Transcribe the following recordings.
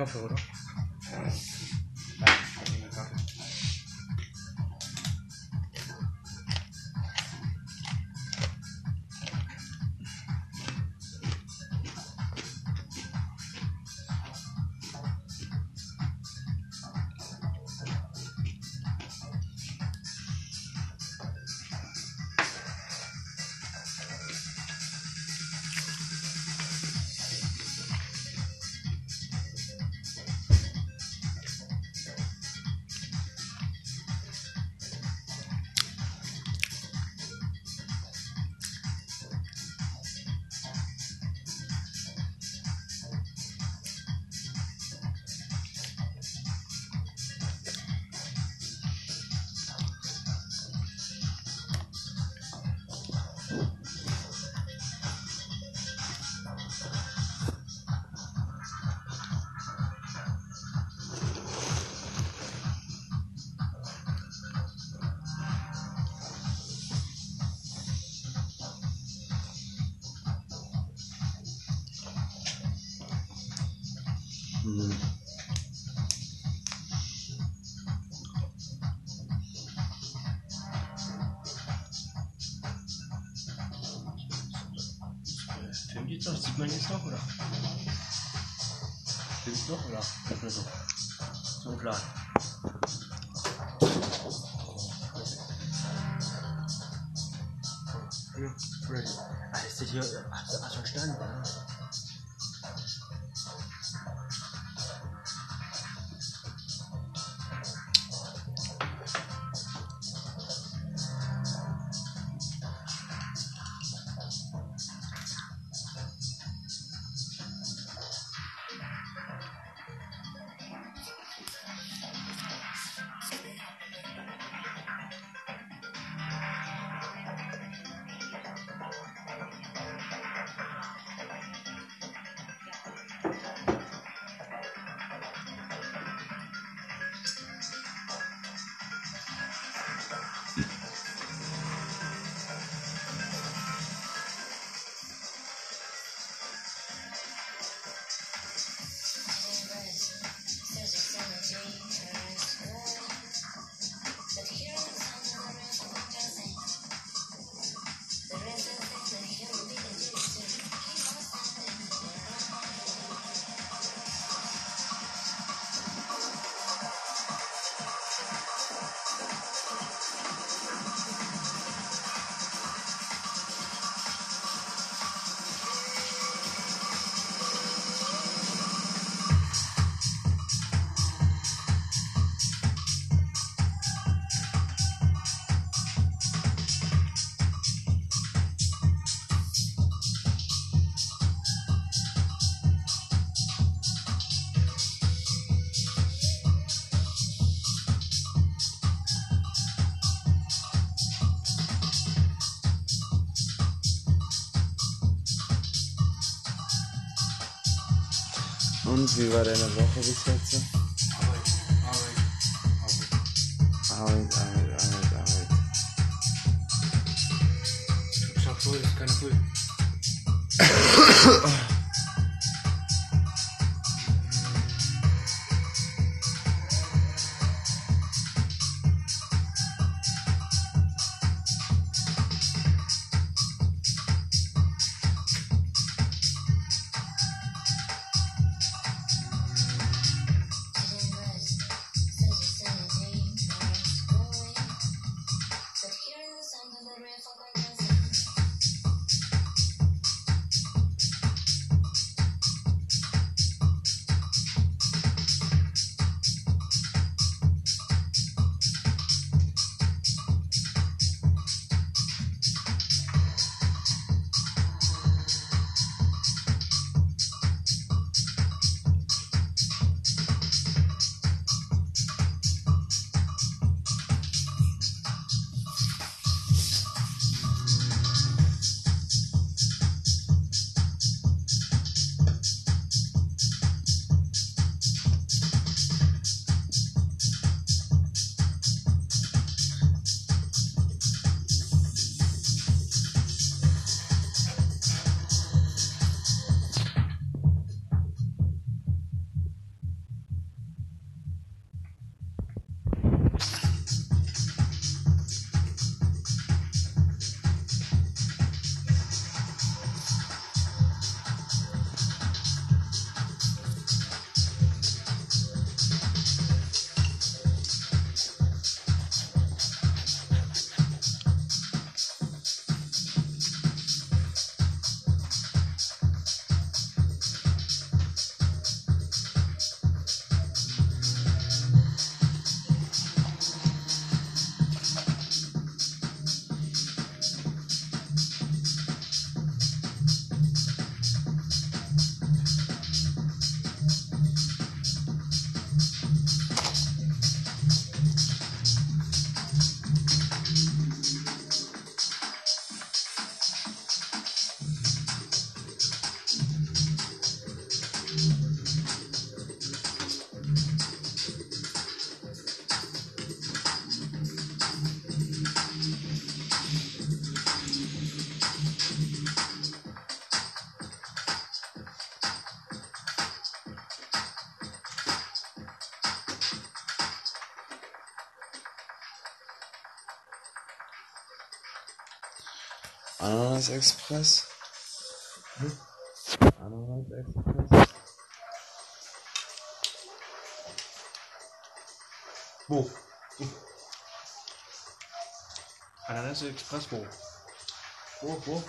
Cavouro. Filmt's noch, oder? Nicht mehr so. Klar. Ja, Freddy. Ah, ist das hier, hast du hast du verstanden, Und wie war deine Woche bis jetzt? Arbeit, Arbeit, Arbeit, Arbeit, Arbeit, Arbeit. Ich hab voll, ist keine Full. Ananas Express. Ananas Express. Wo? Ananas Express wo? Wo, wo?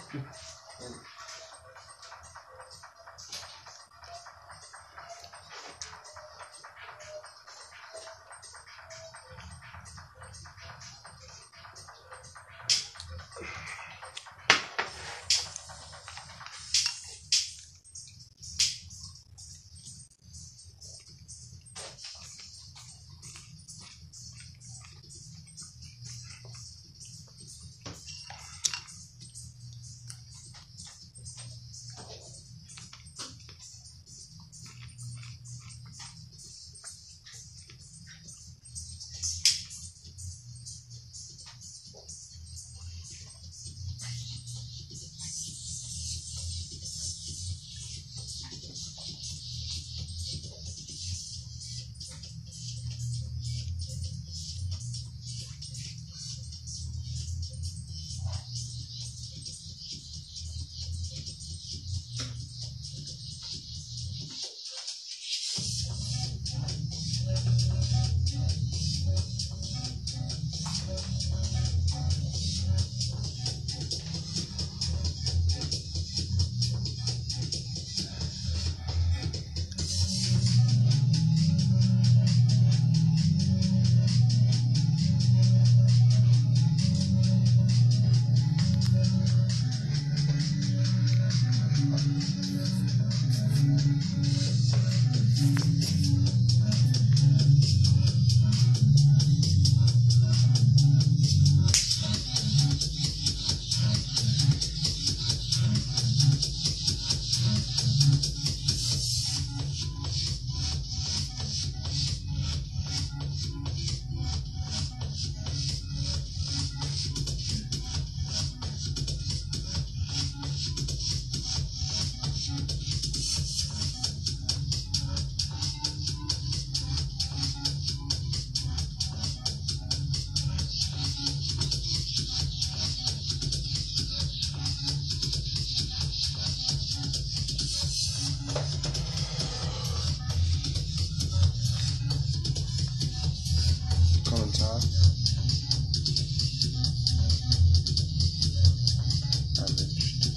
Erwünscht.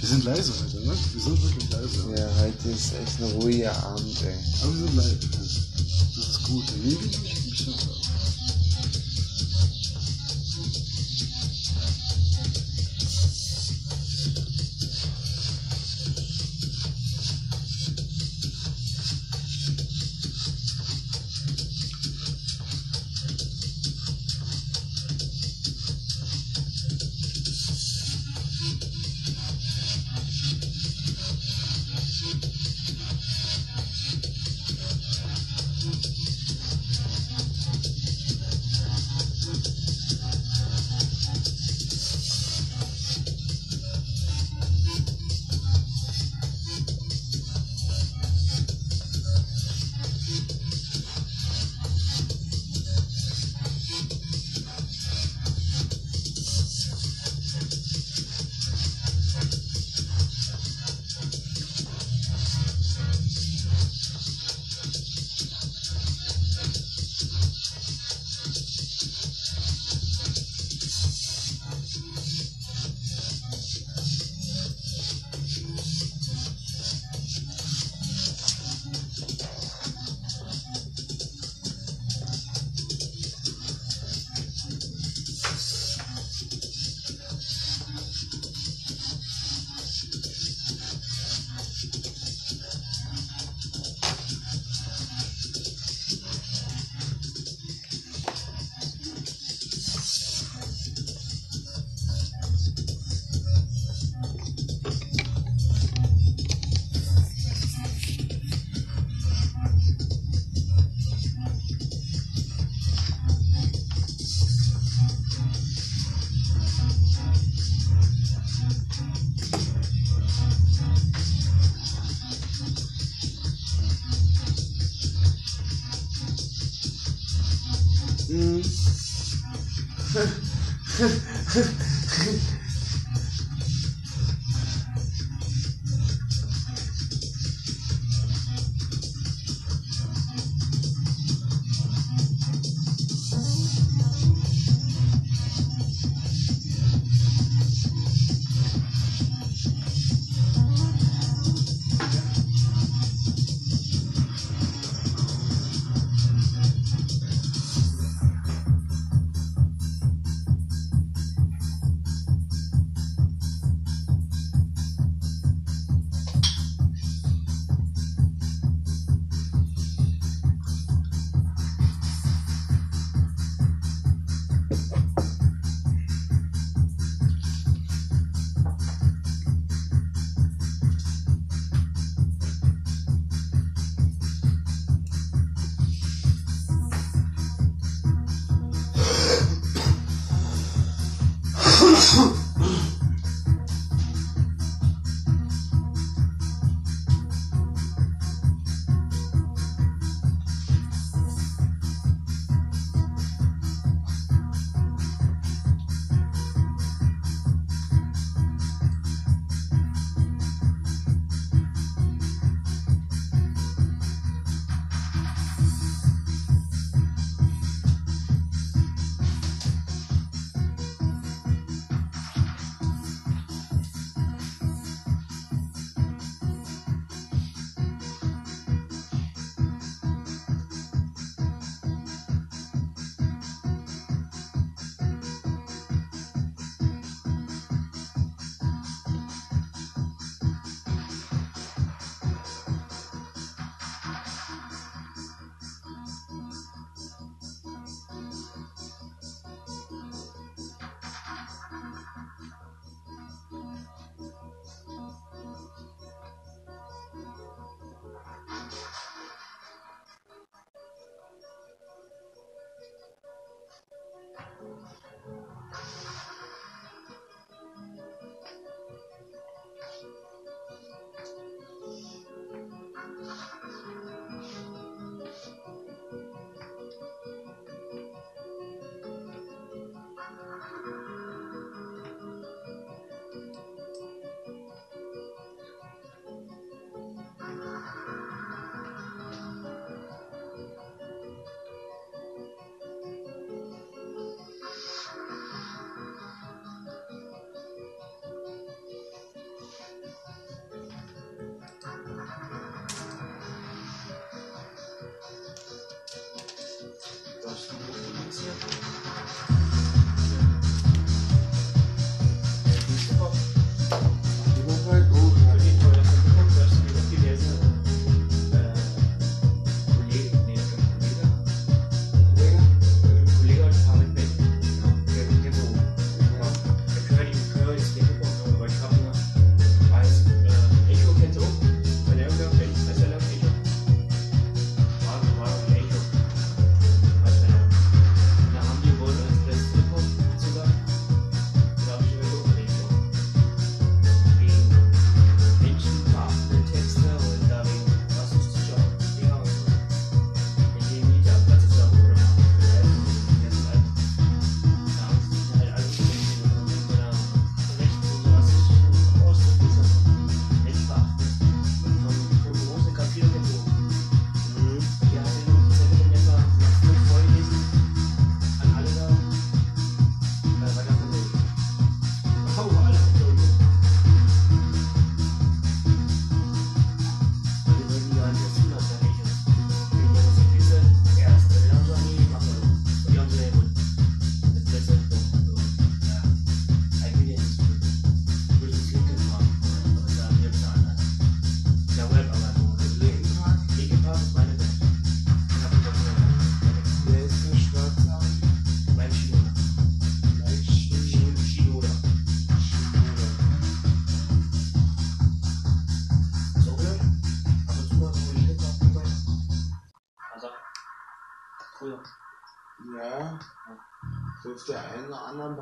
Wir sind leise heute, ne? Wir sind wirklich leise. Ja, heute ist echt ein ruhiger Abend, ey. Aber wir sind leise. Das ist gut. Dann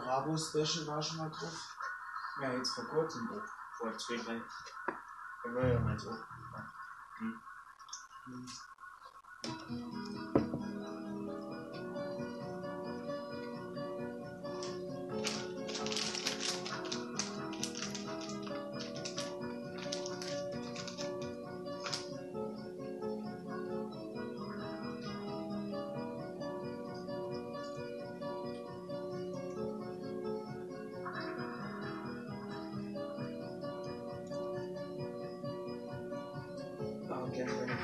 Bravo-Special war schon mal drauf. Ja, jetzt vor kurzem drauf. Vor zwei, drei. Ja, war ja mal so. Hm. hm.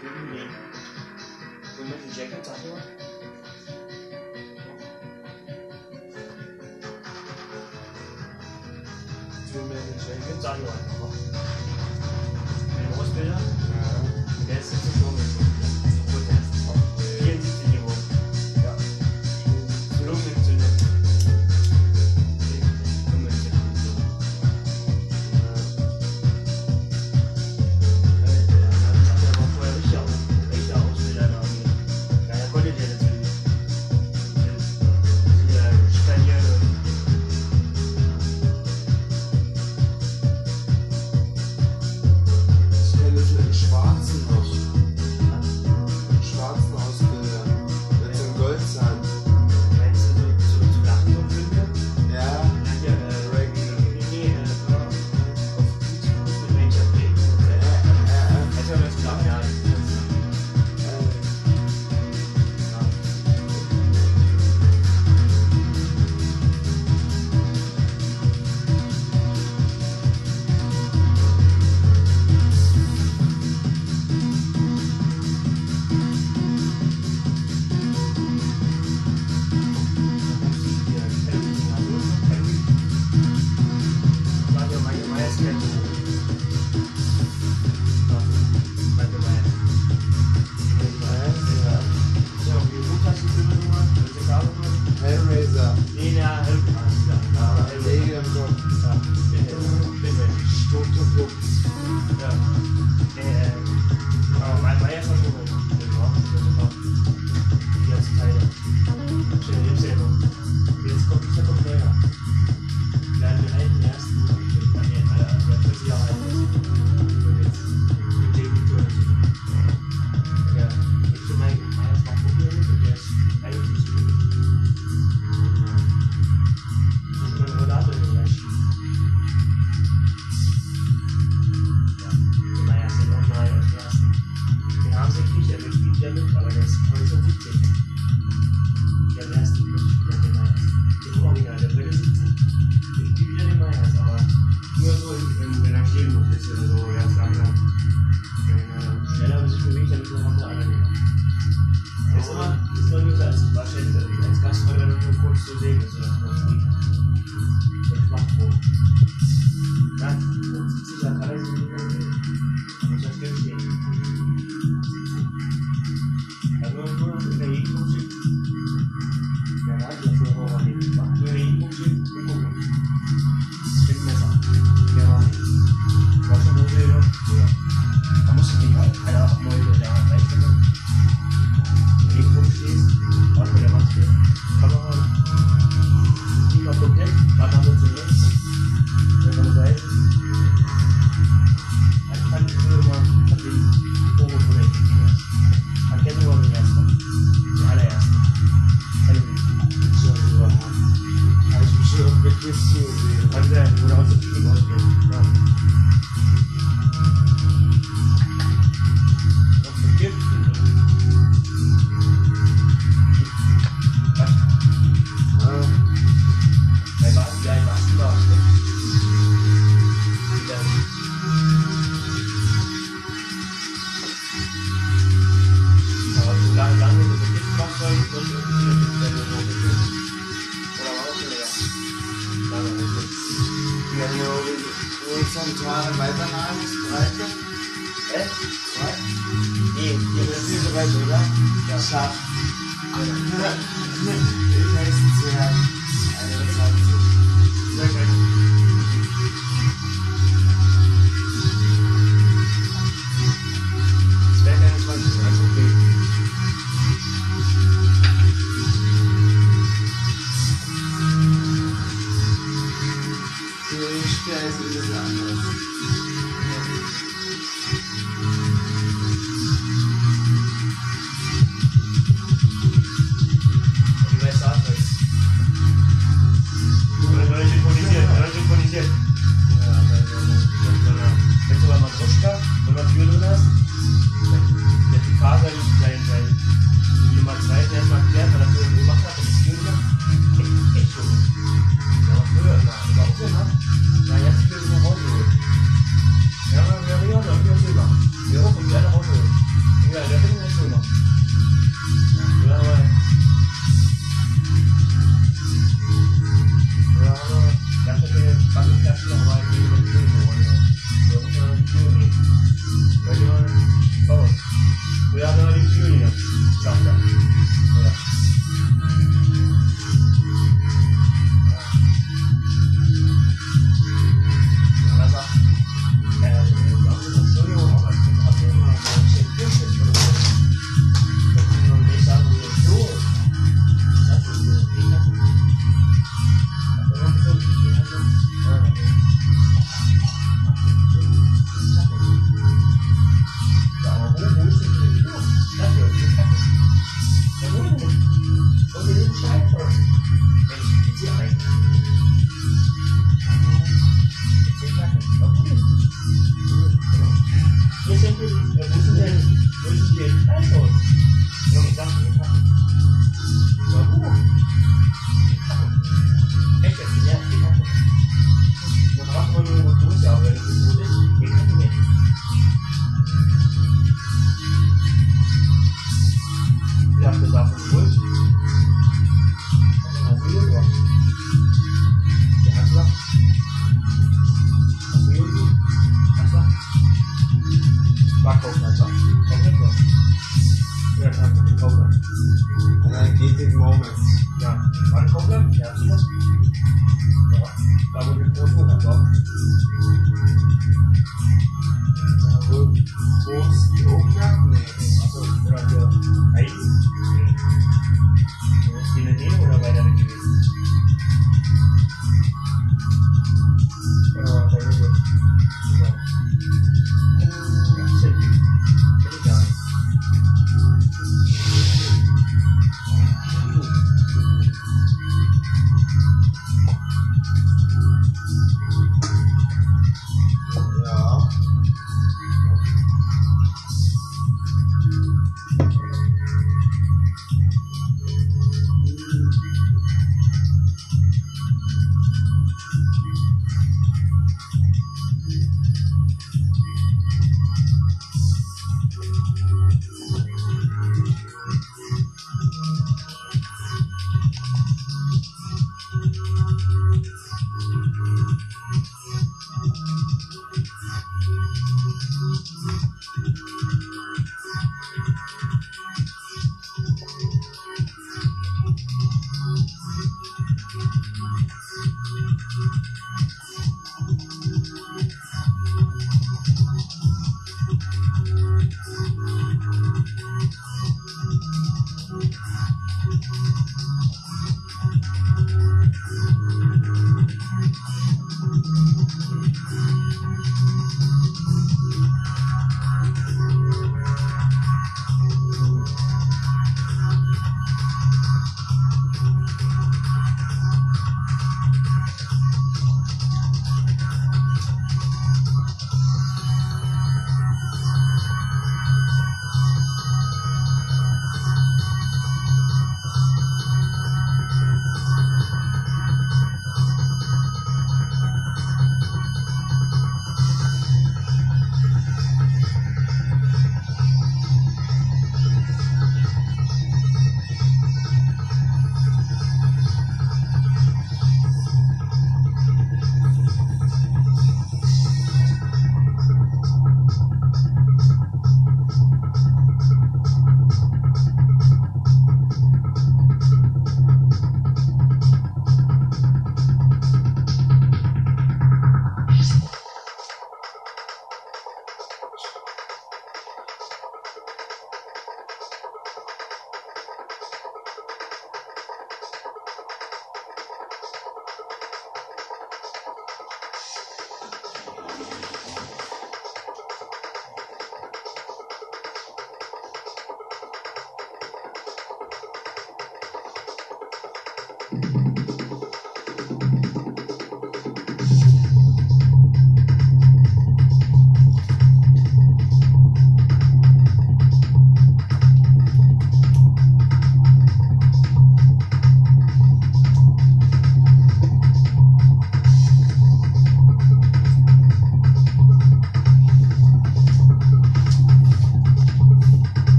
kidding me? We went to Jacob's Outdoor? Two minutes Jacob's Outdoor. Man, what's good? Uh, I guess it's a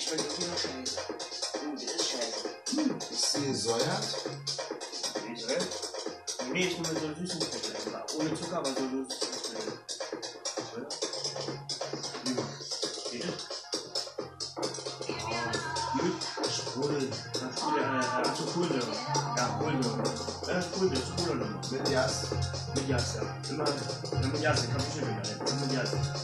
die schmeckt irgendwie noch scheiße. Oh, die ist scheiße. Ist sie gesäuert? Ist geil. Nee, ich nehme so ein Süßungsmittel. Ohne Zucker, aber so ein Süßungsmittel. Das? Sprudel. Ja, achso, Kohlensäure. Ja, Kohlensäure. Ja, das ist das ist Kohlensäure. Mit Jas. Mit Jas, ja. Immer, ja, mit Jas, ich kann nicht mehr Immer mit Jas.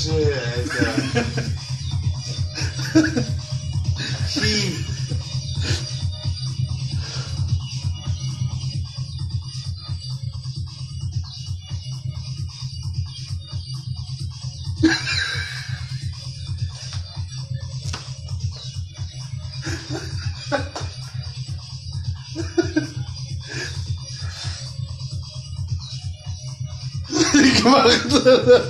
しい。あ